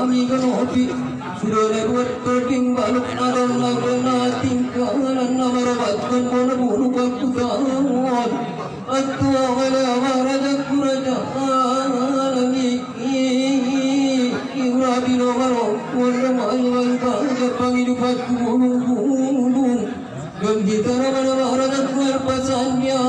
mamigan hobi Sudola guardo timbaluk naron nagona tingkalan namara batkan kona bulu bakku tahun Attu awala mahraja kuraja alamiki Ibrabi nomaro kona mahiwan kaja pangidu bakku bulu bulu Gambitara mana mahraja kuar pasannya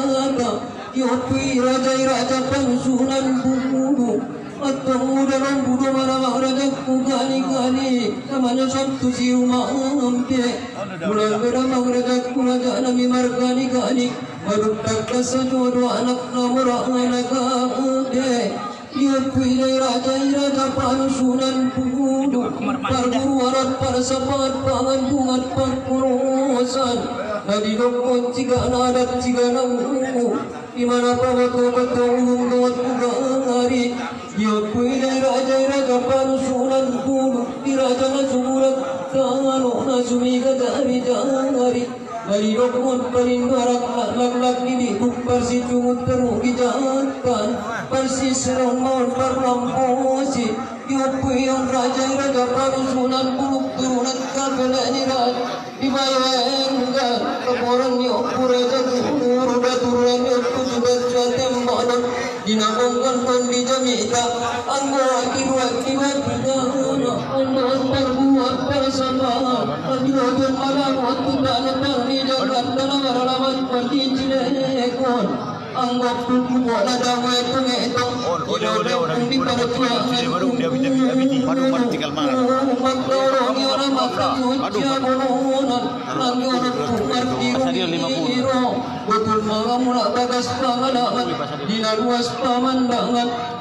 Yopi raja iraja pansunan bulu ربه لمن بدمر مغرقك كاني كاني لمن شب تسير معهم به منور مغرقك كنجان بمركاني كاني ودبتك السجود وأنقنا مرأنك به يكويني راجايرا دبانو سونان بودو بربو ورد برسبان بان بومن بركروسان Nadi dokon tiga nadat tiga namu Imana pamato kato unum gawat kuga ngari يكوين إرادة إرادة فرسولا كون إرادة نزولا تعالونا زميغة دامي جاواري Mari rokmon parin barak lak lak bibi buk persi cungut peru kijatan persi serong mon perlam posi yupu yang raja raja parusunan buluk turunan kabelani rat dibayang ga kaporan yo pura da turuda turudan yo tujubat jatem bonon dinamongkan kondi Anggap tuku pungkasot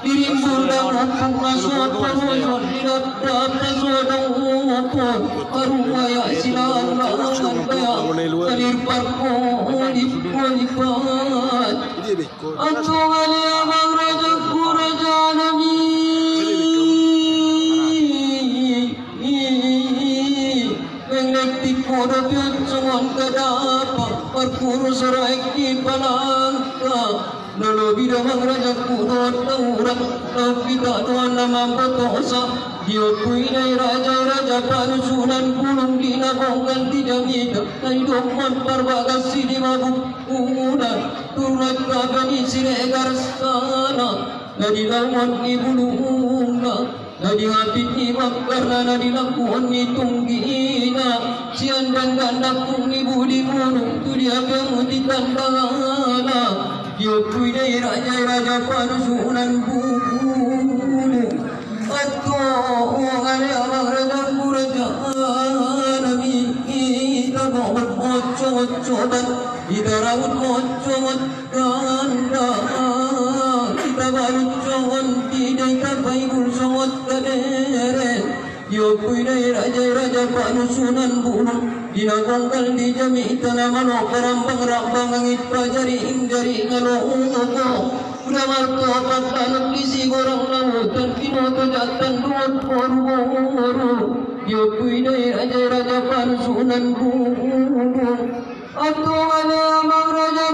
بمنه نسوته يحرق تسوده கரும அத்துவலே மகராஜ குரஜானவி வெங்கட்டி போட பியொச்சு மொந்ததா பப்பர் குருசுரைக்கி பலா dengan raja kudon naura kita tuan nama berkuasa dia punai raja raja Panusunan gunung di nakongan tidak hidup dari dokman perbagasi di mabuk kuda turut kabani siregar sana dari lawan ibu lunga Nadi hati ni makar nana di lakuan ni tunggina. Sian dan ganda pun ibu di tu dia kamu ditandana. يوكيدي راجا راجا قانسون البوكول أتو غني مغرد برد آلمي تبعد قوتش وتشودا إدراو قوتش وتكانا تبعد جوانتي ديتا فايبول شوات تدير يوكيدي راجا راجا قانسون البوكول Dinatangkan di jami tanaman, mano Perampang rakbang angit pajari Injari ngalo umoko Kudamar kuatan tanam kisi gorang lalu Dan kino tajatan duat warubo umoro Ya kuidai ajai raja pan sunan guru, atau mana amang raja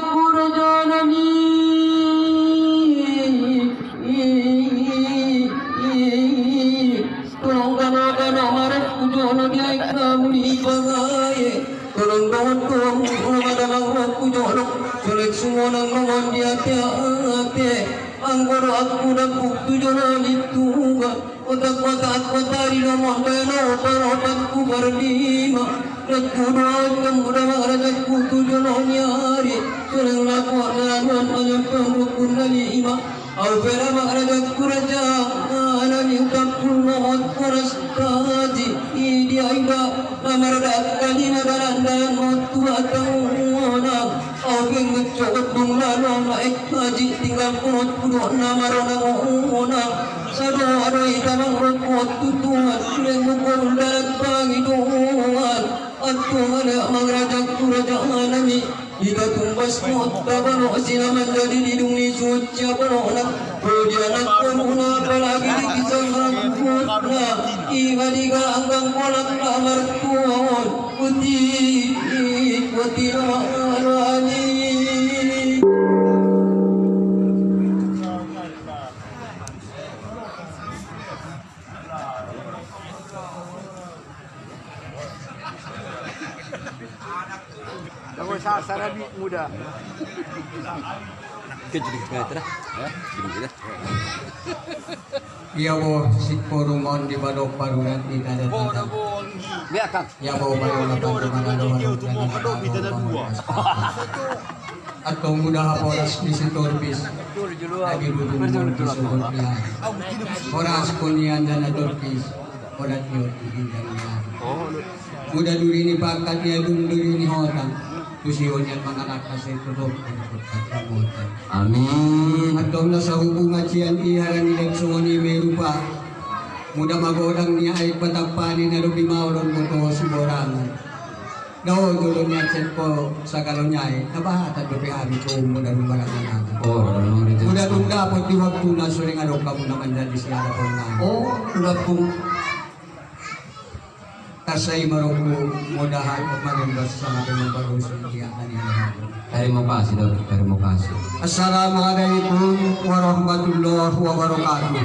ભગવત અવતારીનો મહતનો અવતરો તત્કુ પરમીમ તત્કુનાકમ મુરવર તત્કુ તુજનો ન્યારે સુરંગલા કોરનાનો અજંપમ કુર્નલીમ અવફેર મહરજત કુરજા આનની તત્કુનો મત્કરસ્તાજી ઈડી આઈબા અમરદ અક્કલીન બરંદન મત્તુ અતમોના અવફેર ચોગત દુંગલાનો મહેતાજી તિકમ કોત કુનો નમરનો મોના واحسبوا أريت من وَدُّتُوَ لِمُقُرْدَ لَكْبَاهِدُوَانْ أَتُّمَنَ أَمَرَجَكْتُرَجَعَانَمِي إِذَكُمْ بَسْمُوَتَّبَنُ أَسِنَ مَنْ دَلِلِ دُمْنِي سُوَتْجَبَرُونَ فَوْجَانَتْ قَرُونَ فَلَاكِدِ كِسَنْغَرَمْكُونَ إِوَلِكَ أَنْغَنْقُلَكْ Ako sa sarabi muda. Ya bo si porumon di badok parunan di kada. Biar kang. Ya bo bayo na pantumanan Atau mudah aporas di julu. lagi niya. Oras kunian dan Torpis yo tinggal niya. Oh, Mudah duri ni pangkat niya dum duri ni hotan. Kusiyon yan mga anak kasi pagkamutan. Amin. At na sa hubungan siyan iharan ni Lexon ni Merupa. Muda magodang niya ay patagpanin na lubi maulon mo to si Borangan. Daw dulo niya po sa kalon niya ay do ko muna natin. Oh. Mula nung dapat di waktu na suring ano ka mo naman siya na po na. Oh, tulad kong kasay marong mo mudahan at manumbas sa mga niya kanina. terima kasih dok, terima kasih. Assalamualaikum warahmatullahi wabarakatuh.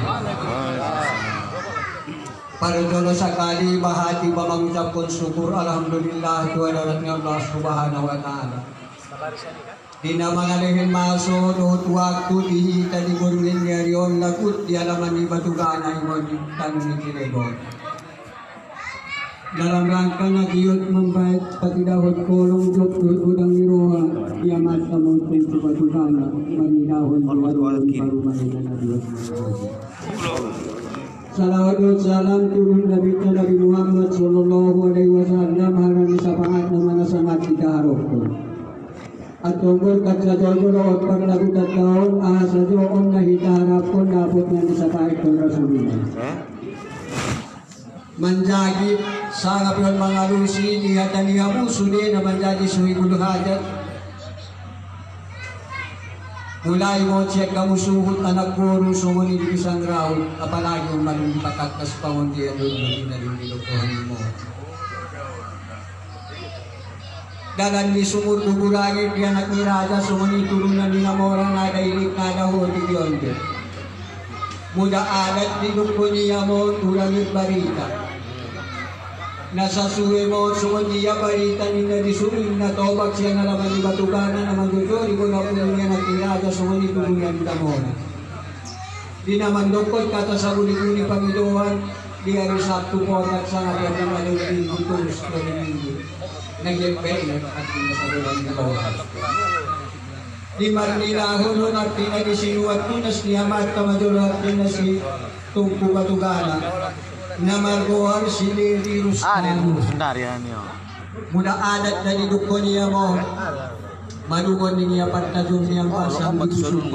Para dulu sekali bahati ba mengucapkan syukur Alhamdulillah Tuhan darat Allah subhanahu wa ta'ala. Di na mangalihin maso doot waktu dihita di gurungin ngerion lagut di alaman ni batugan ay mo tanong ni. Dalam rangka nagiyot membaik pati dahon kolong jok udang ni roha kiamat sa mountain sa batugana manidahon di warung paruman na nabiyot Salawat dan salam turun dari Nabi Muhammad Sallallahu Alaihi Wasallam harami sa pangat na mga sangat kita harapkan. At tungkol kat sa tungkol at paglagot at taon, ah sa doon na hitaharap ko napot nga ni sa kahit ng Rasulullah. Manjagi sa ngapion mga lusi, lihat dan lihat usuli na manjagi suhi hajat. Mulai mo siya kamusuhot anak guru sumunod isang raon, apalagi yung malung pataktas pangundi ang lulong na lumilokohan mo. Dalan ni sumur duburangin di anak ni Raja sumunod turunan ni Namora na dailik na di Bionde. Muda alat di lupo niya mo turangit barita. Nasa suwe mo sumod niya barita ni na di sumin na tobak siya na laman ni Batugana na magdudori ko na puno niya nagtiraga sumod ni turunan ni Tamora. Di naman dokot kata sa guni-guni Panginoon, di ari sabtu po at sa nga ng malulong tutus ko ni Minggu. Nagyempel at pinasaluhan ni Lord. Di marnilahon nun at tunas ni Amat Kamaduro at pinasi tungku Batugana na margoar si Lili Ah, Rustan. sendirian ya. Mula alat na niduko niya mo. Manungon niya niyang pasang matusundu.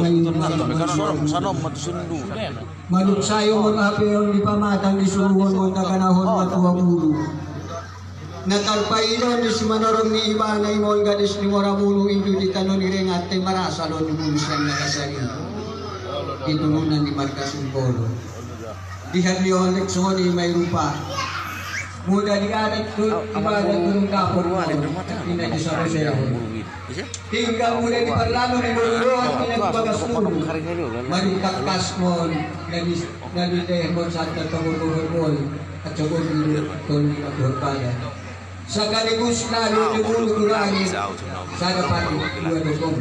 Maluksayo mo nga pero di pamatang na. Natalpainon ni si Manorong ni Ibanay mo ang gadis ni Moramulo indi di tanon ni Rengate marasalo ni Bunsan na kasarin. Itununan ni Marcas Polo. Dihan ni Olex ni may rupa. Mula di adat ko, ibadat ko ng kapon mo. Ina di sa Rosero. Tinggal mula di parlano ni at pinagbagas nulo. Manikakas mo, mo sa tatawag mo at sa kong at horkaya. Sa kalibus na lulubulog urangin, sa dapat iwa dokong.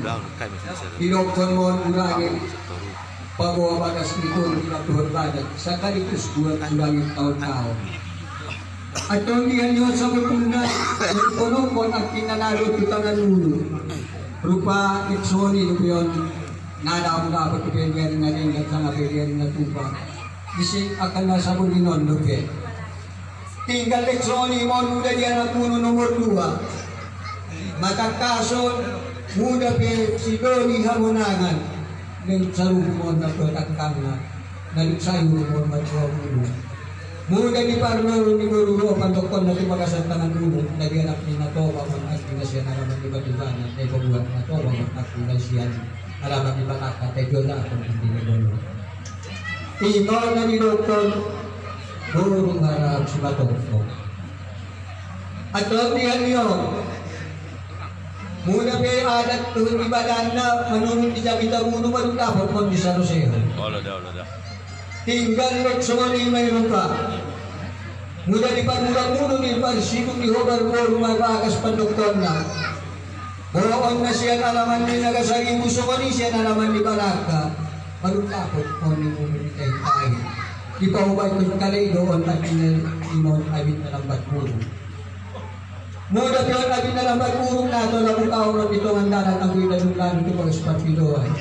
Binokon mo ang urangin, pagawa bagas nito at horkaya. Sa kalibus buwan urangin taon-taon. At yung iyan yun sa kutunan, puno ko ang kinanalo tutangan nulo. Rupa Iksoni no yun, nada mo dapat ipinyan nga rin at sa tupa. Akan nasa mo ninon no ke. Tinggal Iksoni mo nuda diyan ang puno nomor dua. Matangkason, muda pe si Doni Hamunangan. Nang sarubo mo na to takang na, naliksayo mo matwa mo. Muna ni Parlo ni Guru pandokon na tumagasan tangan ulo Nagi anak ni na to Pamang at na siya nalaman ni Batugan At ay pagbuhat na to Pamang at na siya Nalaman ni Bakaka Tayo na akong hindi Guru Ikaw na ni Doktor Guru harap si Batokto At niya niyo Muna yung adat tuhon ibadan na manunod di sabi taruno man dapat mo di sa Rosero. Wala dah, wala. Tinggal lot sa mali mayroon ka. Mula di pagmula-mulo ni Parsino ni Hogar mo rumagakas pandoktor na. Moroon na siya nalaman ni nagasagi ko ni siya nalaman ni Baraka. Malutapot mo ni tayo. Di pa ubay kung kalay doon at inon abit na lambat mo. Muna piyon abit na lambat mo na ito na bukaw na ito ang dalat ang kuya ng lalo ito pag esparpidoan.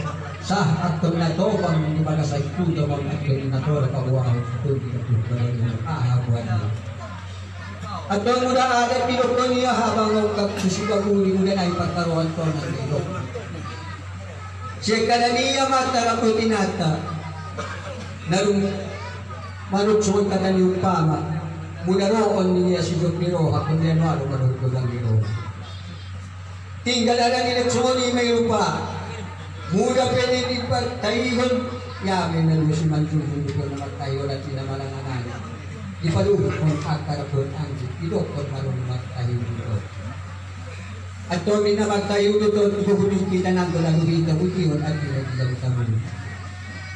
Sa akton na to, pang di ba sa ikudo mong akton na ko ito, di ka ito ka rin ahabuan niya. At doon mo na agad pinukto niya ang na ko ng ko manuksuon ka na niyong pama. Muna roon niya si Dr. Hakon niya no, ano manok ko lang nilo. Tinggal na nila ni may lupa. Muda pwede di pa tayihon. Yamin na lusi man tuloy ko na magtayo at sinamalang anak. Ipaluhot kong kakarapon ang idokot marong magtayo dito. At doon na magtayo ibuhunin kita ng gulaluhin na butiyon at pinagdalita mo.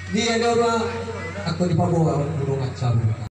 Di ano ba, ako ni Pabuha, ang pulong at sabuka.